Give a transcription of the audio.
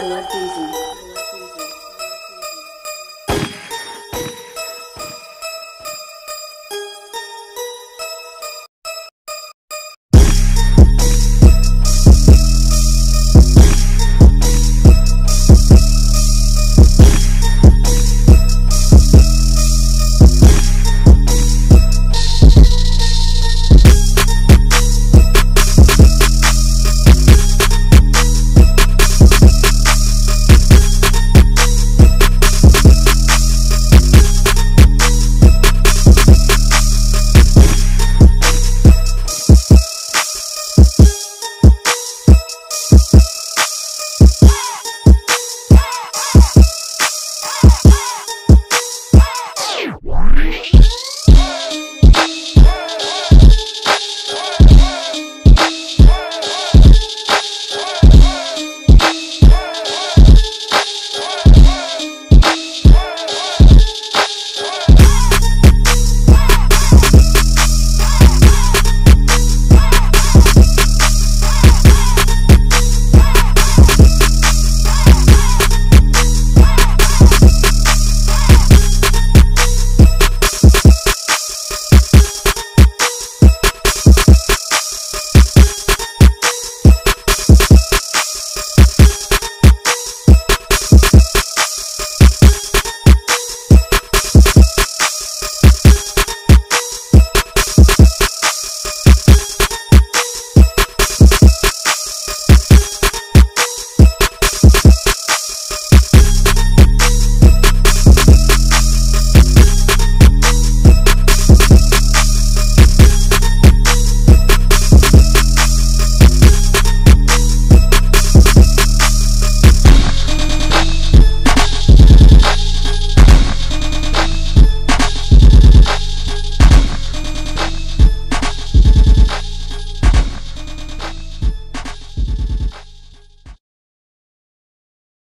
blood reason.